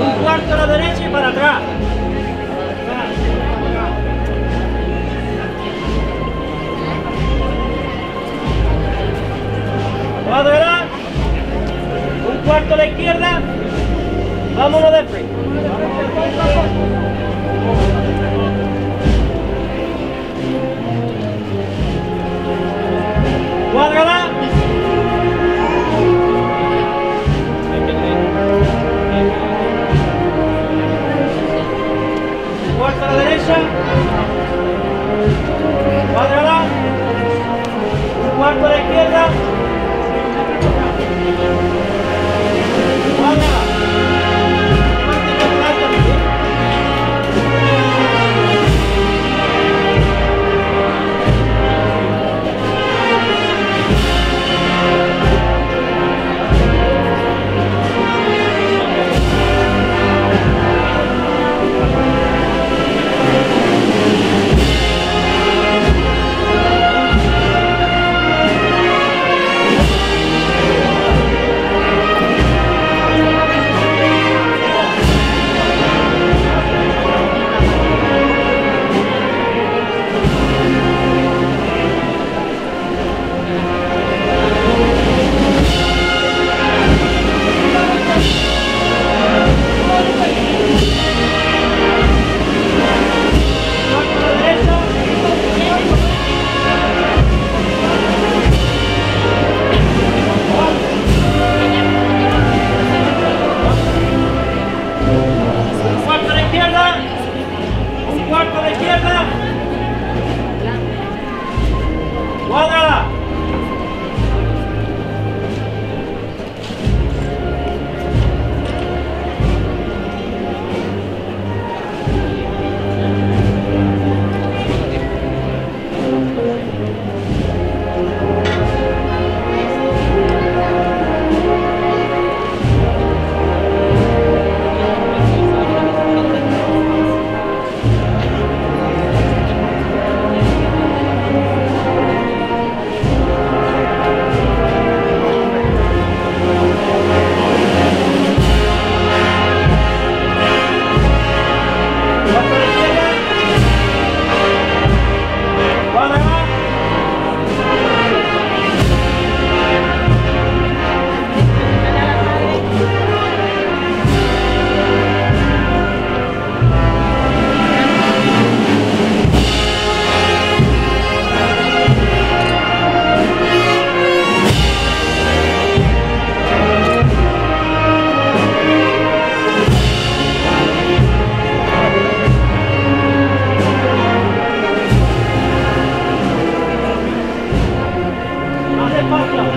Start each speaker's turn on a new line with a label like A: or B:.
A: un cuarto a la derecha y para atrás. ¿Vamos a? Un cuarto a la izquierda. Vámonos de frente. Derecha. Cuádrala. 아,